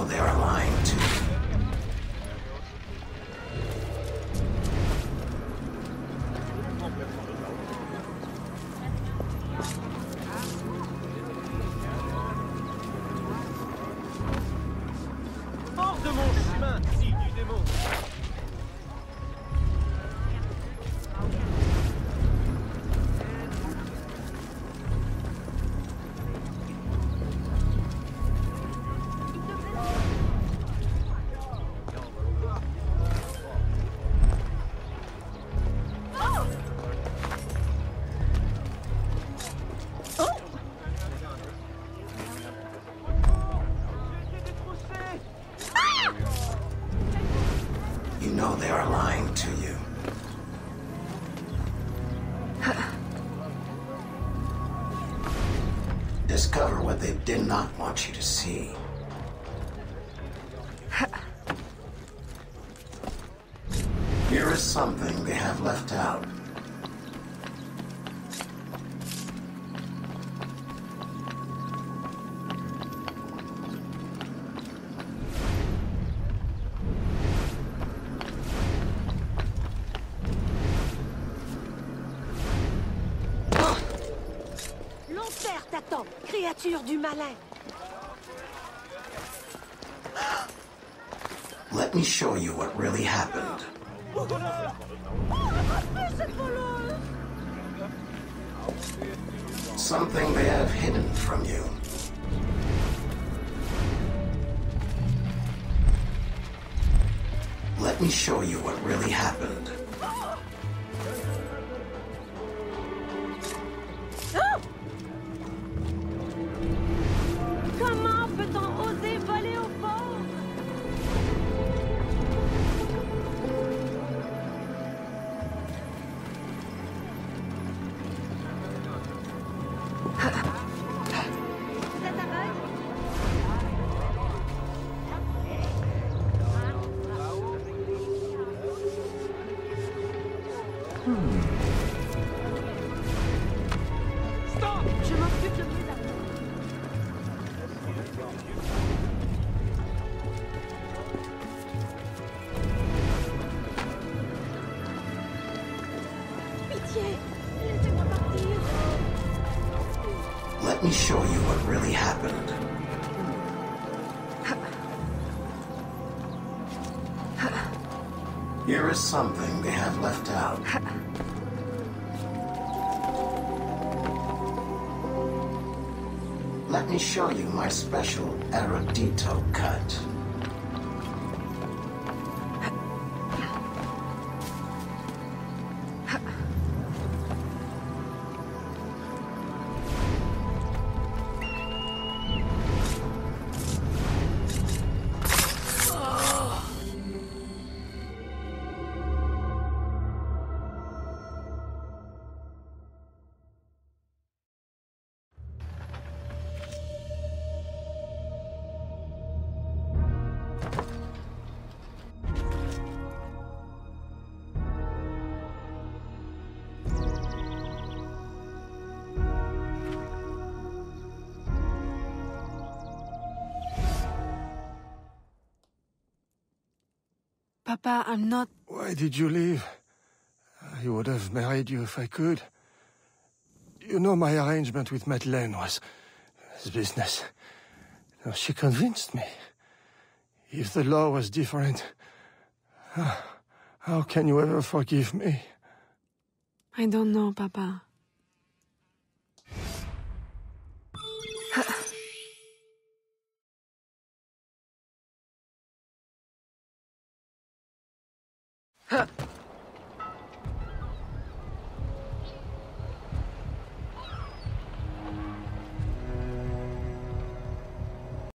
know they are lying know they are lying to you. Discover what they did not want you to see. Here is something they have left out. T'attend, créature du malin. Let me show you what really happened. Something they have hidden from you. Let me show you what really happened. Comment Let me show you what really happened. Here is something they have left out. Let me show you my special Erudito cut. Papa, I'm not. Why did you leave? I would have married you if I could. You know my arrangement with Madeleine was, was business. Now, she convinced me. If the law was different, how, how can you ever forgive me? I don't know, Papa. Huh.